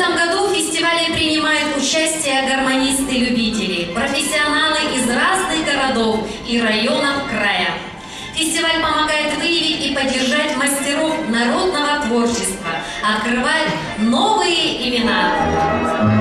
этом году в фестивале принимают участие гармонисты-любители, профессионалы из разных городов и районов края. Фестиваль помогает выявить и поддержать мастеров народного творчества, открывает новые имена.